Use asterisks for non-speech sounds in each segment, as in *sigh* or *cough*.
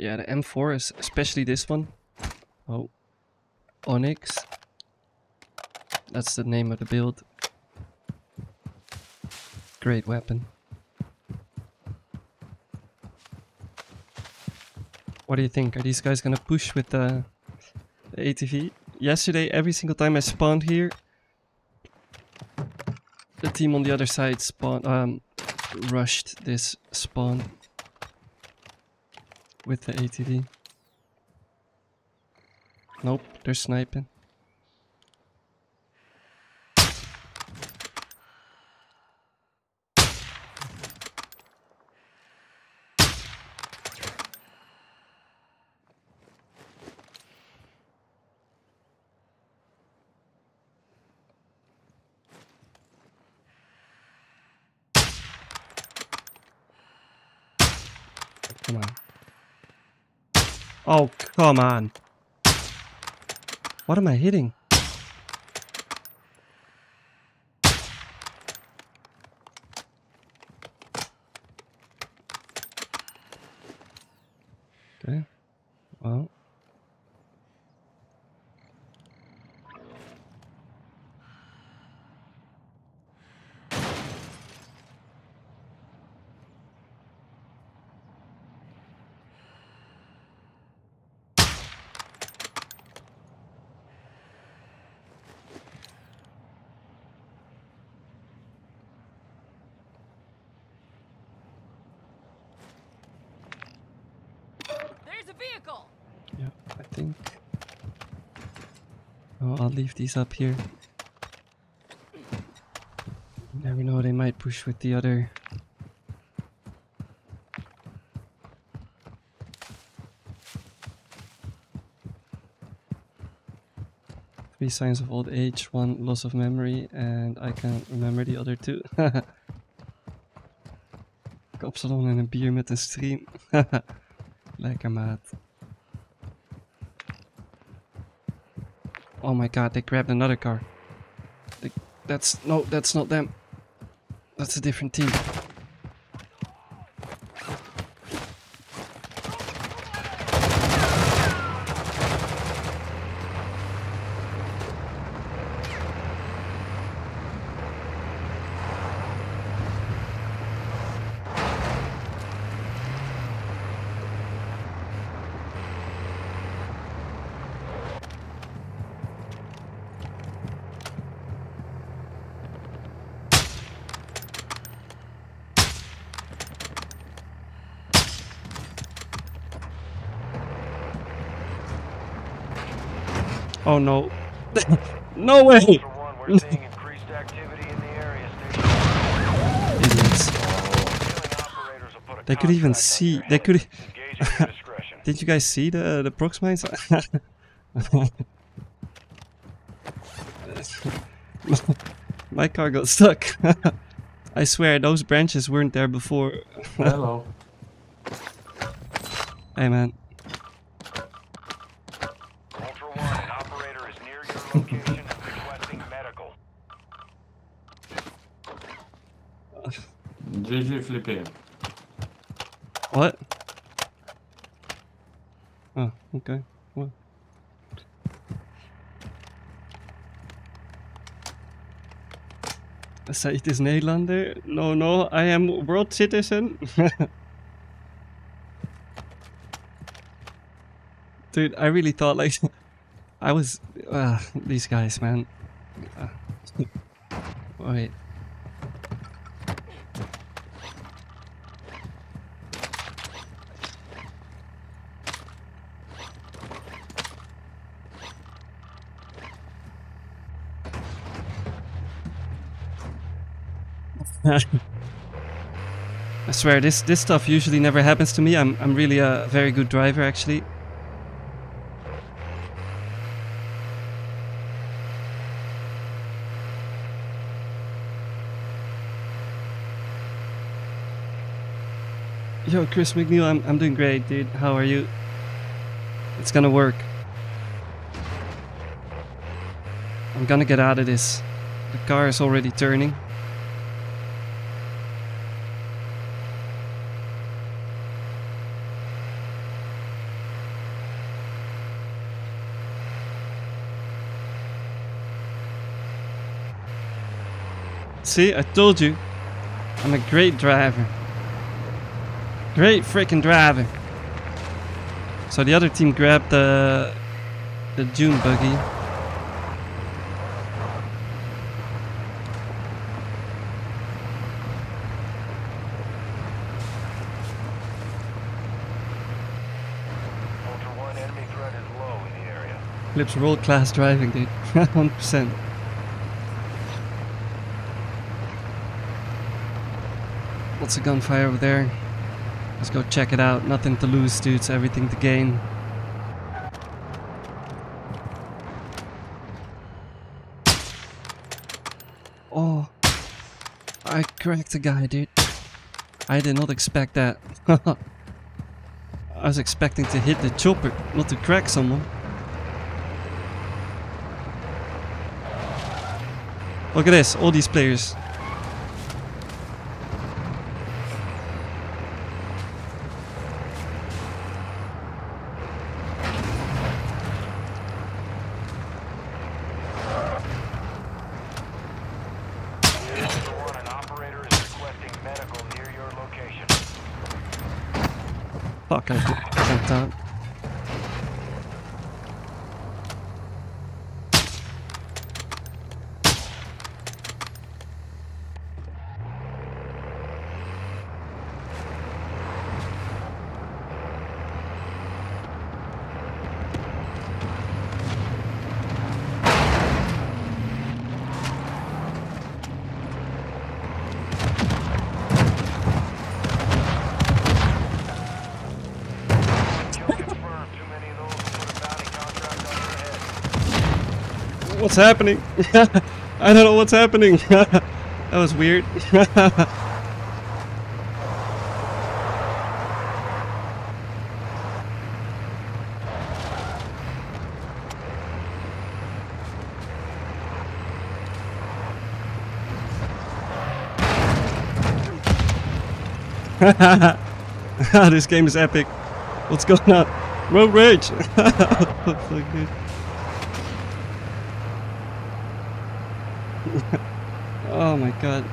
Yeah, the M4 is especially this one. Oh. Onyx. That's the name of the build. Great weapon. What do you think? Are these guys gonna push with the, the ATV? Yesterday, every single time I spawned here, the team on the other side spawned, um, rushed this spawn with the ATV. Nope, they're sniping. Come on. Oh, come on. What am I hitting? Okay. Well. There's a vehicle. Yeah, I think. Oh, I'll leave these up here. You never know, they might push with the other. Three signs of old age, one loss of memory, and I can't remember the other two. *laughs* Kapsalon en een bier met een stream. *laughs* Lekker maat. Oh my god, they grabbed another car. They, that's no, that's not them. That's a different team. Oh no. *laughs* no way! Ultra One, we're seeing increased activity in the area. Stay Idiots. Killing operators will put a They could even see. They could. Engage at your discretion. *laughs* Did you guys see the the prox mines? *laughs* My car got stuck. I swear those branches weren't there before. Hello. hey man, location medical. GG Flippy. what? Oh, okay. Well. Said is Nederlander? No, no, I am world citizen. *laughs* Dude, I really thought like *laughs* I was uh, these guys, man. Uh, wait. *laughs* I swear this this stuff usually never happens to me. I'm I'm really a very good driver actually. Yo, Chris McNeil, I'm, I'm doing great, dude. How are you? It's gonna work. I'm gonna get out of this. The car is already turning. See, I told you. I'm a great driver. Great freaking driving. So the other team grabbed the the dune buggy. Ultra One, enemy threat is low in the area. Clips world class driving, dude. *laughs* 100%. Lots of gunfire over there. Let's go check it out. Nothing to lose, dudes. Everything to gain. Oh, I cracked a guy, dude. I did not expect that. *laughs* I was expecting to hit the chopper, not to crack someone. Look at this, all these players. Ultra One, an operator is requesting medical near your location. Fuck, I ju- What's happening? *laughs* I don't know what's happening. *laughs* that was weird. *laughs* Ah, this game is epic. What's going on? Road rage. what the fuck, dude? *laughs* oh my god.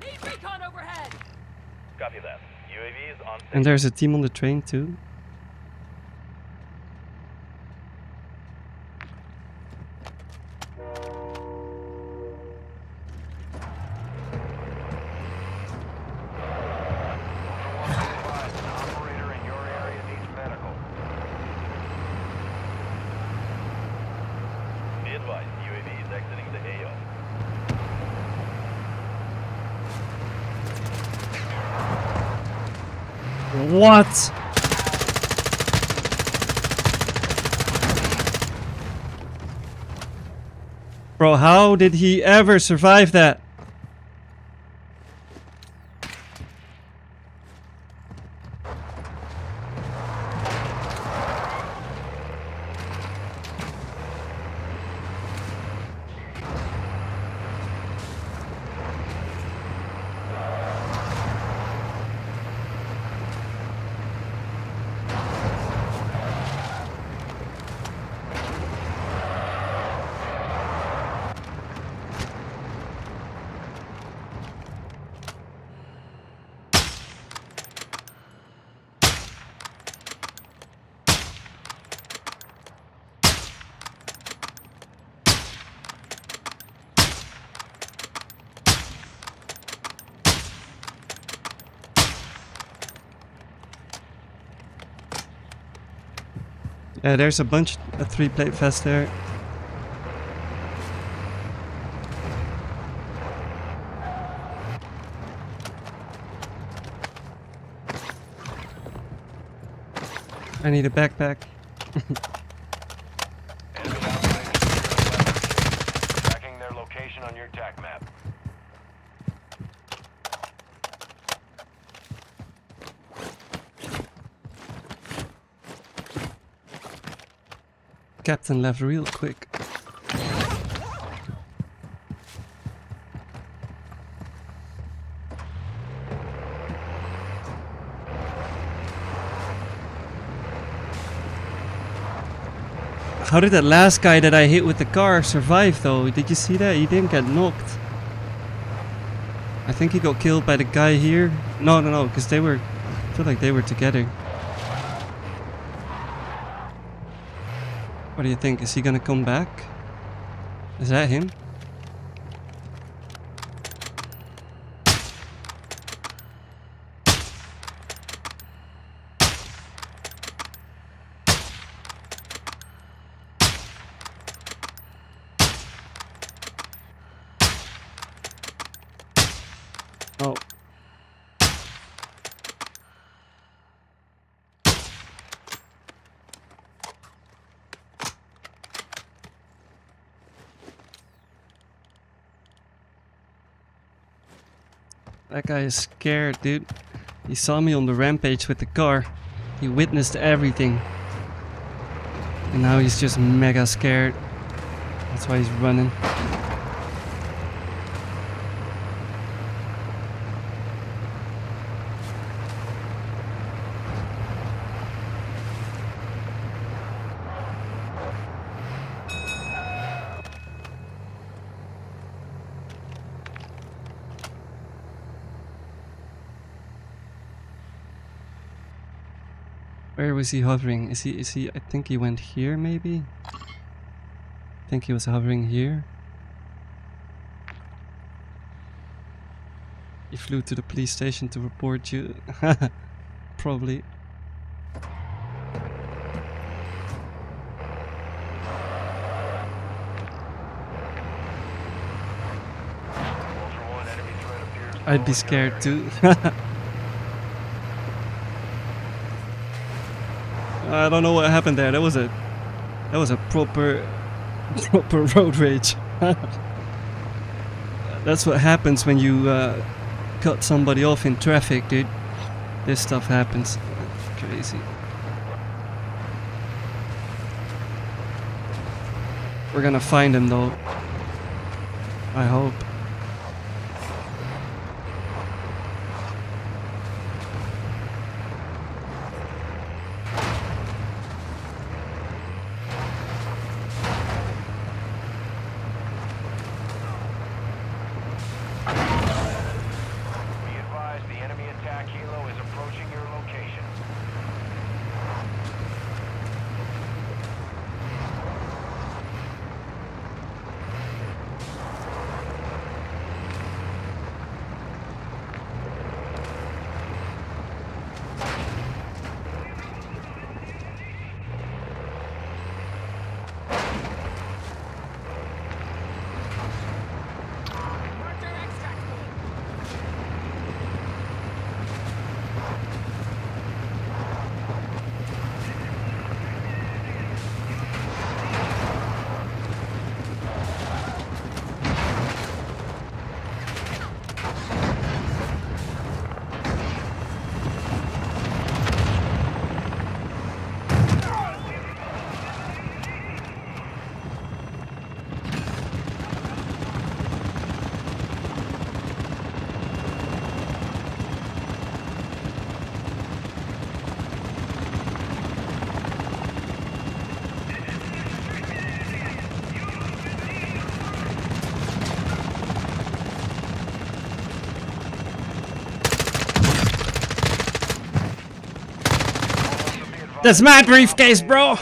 Need recon overhead. Copy that. UAV is on And there's a team on the train too. What? Bro, how did he ever survive that? Yeah, there's a bunch, of three plate vest there. I need a backpack. *laughs* Captain left real quick. How did that last guy that I hit with the car survive though? Did you see that? He didn't get knocked. I think he got killed by the guy here. No, no, no, because they were... I feel like they were together. What do you think? Is he gonna come back? Is that him? Oh. That guy is scared, dude. He saw me on the rampage with the car. He witnessed everything. And now he's just mega scared. That's why he's running. Where was he hovering? Is he is he I think he went here maybe? I think he was hovering here. He flew to the police station to report you. *laughs* Probably. Ultra One, enemy threat appears I'd be scared too. *laughs* I don't know what happened there. That was a that was a proper *laughs* proper road rage. *laughs* That's what happens when you uh, cut somebody off in traffic, dude. This stuff happens. Crazy. We're gonna find him though. I hope. That's my briefcase, bro.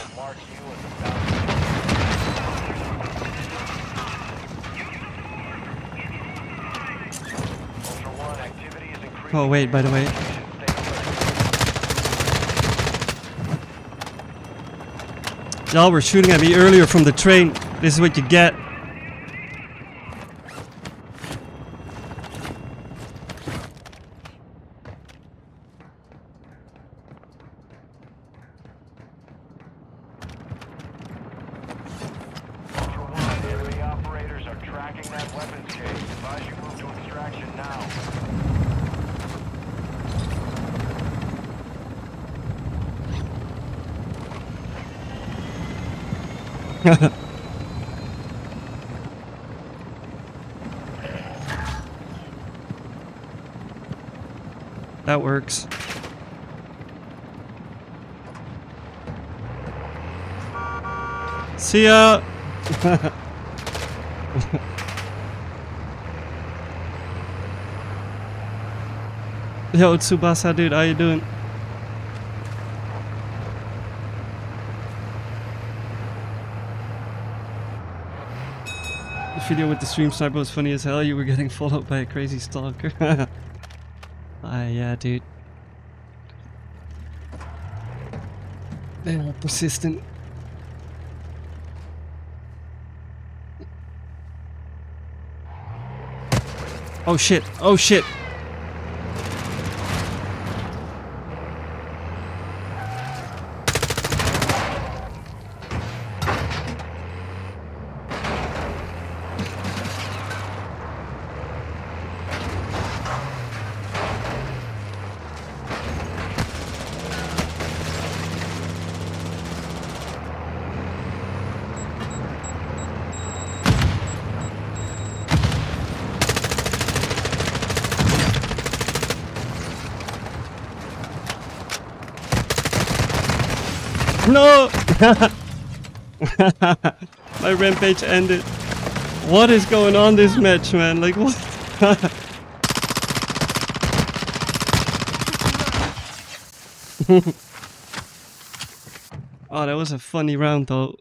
Oh wait, by the way. Y'all were shooting at me earlier from the train. This is what you get. Ultra One, enemy operators are tracking that weapons case. Advise you move to extraction now. *laughs* That works. See ya! *laughs* Yo, Tsubasa dude, how you doing? Video with the stream sniper was funny as hell. You were getting *laughs* followed by a crazy stalker. *laughs* ah, yeah, dude. They are persistent. Oh shit! Oh shit! No! *laughs* My rampage ended. What is going on this match, man? Like, what? *laughs* oh, that was a funny round, though.